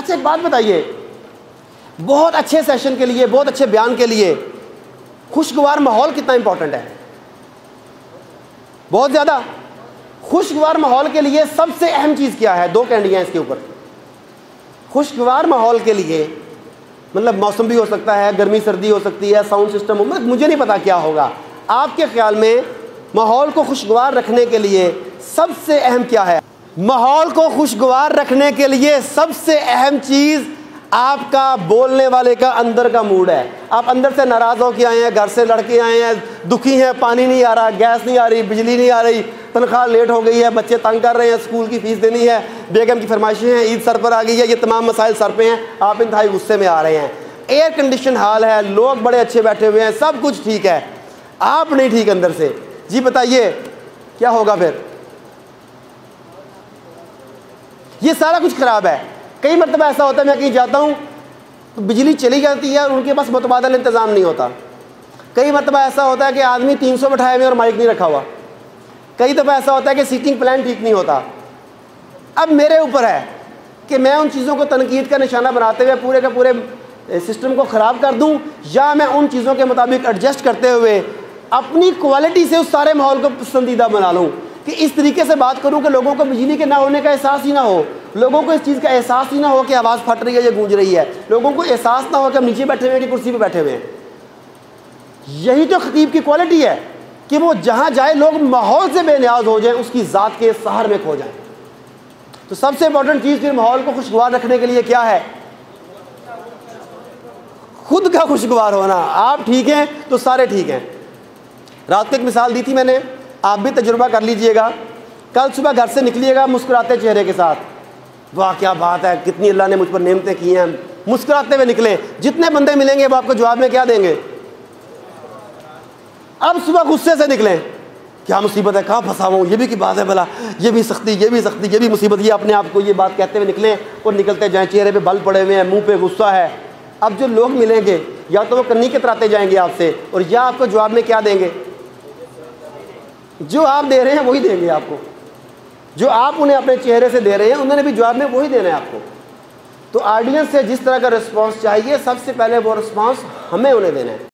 अच्छा एक बात बताइए। बहुत अच्छे सेशन के लिए, बहुत अच्छे बयान के लिए खुशगवार माहौल कितना इंपॉर्टेंट है? बहुत ज़्यादा। खुशगवार माहौल के लिए सबसे अहम चीज़ क्या है? दो कैंडियाँ इसके ऊपर। खुशगवार माहौल के लिए मतलब मौसम भी हो सकता है, गर्मी, सर्दी हो सकती है साउंड सिस्टम हो मतलब मुझे नहीं पता क्या होगा। आपके ख्याल में माहौल को खुशगवार रखने के लिए सबसे अहम क्या है? माहौल को खुशगवार रखने के लिए सबसे अहम चीज़ आपका बोलने वाले का अंदर का मूड है। आप अंदर से नाराज़ होकर आए हैं, घर से लड़के आए हैं, दुखी हैं, पानी नहीं आ रहा, गैस नहीं आ रही, बिजली नहीं आ रही, तनख्वाह लेट हो गई है, बच्चे तंग कर रहे हैं, स्कूल की फ़ीस देनी है, बेगम की फरमाइशें हैं, ईद सर पर आ गई है, ये तमाम मसाइल सर पे हैं, आप इंतहाई गुस्से में आ रहे हैं। एयर कंडीशन हाल है, लोग बड़े अच्छे बैठे हुए हैं, सब कुछ ठीक है। आप नहीं ठीक अंदर से। जी बताइए, क्या होगा फिर? ये सारा कुछ ख़राब है। कई मरतबा ऐसा होता है, मैं कहीं जाता हूँ तो बिजली चली जाती है और उनके पास मुतबादल इंतज़ाम नहीं होता। कई मरतबा ऐसा होता है कि आदमी तीन सौ बैठाए हुए और माइक नहीं रखा हुआ। कई दफ़ा ऐसा होता है कि सीटिंग प्लान ठीक नहीं होता। अब मेरे ऊपर है कि मैं उन चीज़ों को तनकीद का निशाना बनाते हुए पूरे का पूरे सिस्टम को ख़राब कर दूँ, या मैं उन चीज़ों के मुताबिक एडजस्ट करते हुए अपनी क्वालिटी से उस सारे माहौल को पसंदीदा बना लूँ। कि इस तरीके से बात करूँ कि लोगों को बिजली के ना होने का एहसास ही ना हो। लोगों को इस चीज़ का एहसास ही ना हो कि आवाज़ फट रही है या गूंज रही है। लोगों को एहसास ना हो कि हम नीचे बैठे हुए हैं कि कुर्सी पर बैठे हुए हैं। यही तो खतीब की क्वालिटी है कि वो जहाँ जाए, लोग माहौल से बेनियाज हो जाए, उसकी ज़ात के सहर में खो जाए। तो सबसे इंपॉर्टेंट चीज़ फिर माहौल को खुशगवार रखने के लिए क्या है? खुद का खुशगवार होना। आप ठीक हैं तो सारे ठीक हैं। रात को एक मिसाल दी थी मैंने। आप भी तजुर्बा कर लीजिएगा। कल सुबह घर से निकलिएगा मुस्कुराते चेहरे के साथ। वाह, क्या बात है, कितनी अल्लाह ने मुझ पर नेमतें की हैं। मुस्कुराते हुए निकले। जितने बंदे मिलेंगे, वो आपको जवाब में क्या देंगे? अब सुबह गुस्से से निकलें। क्या मुसीबत है, कहाँ फंसा हूँ? ये भी की बात है भला। ये भी सख्ती, ये भी सख्ती, ये भी मुसीबत, ये अपने आप को ये बात कहते हुए निकलें और निकलते जाएँ। चेहरे पे बल पड़े हुए हैं, मुँह पे गुस्सा है। अब जो लोग मिलेंगे, या तो वो कन्नी के तराते जाएँगे आपसे और या आपको जवाब में क्या देंगे? जो आप दे रहे हैं वही देंगे आपको। जो आप उन्हें अपने चेहरे से दे रहे हैं, उन्होंने भी जवाब में वही देना है आपको। तो ऑडियंस से जिस तरह का रिस्पांस चाहिए, सबसे पहले वो रिस्पांस हमें उन्हें देना है।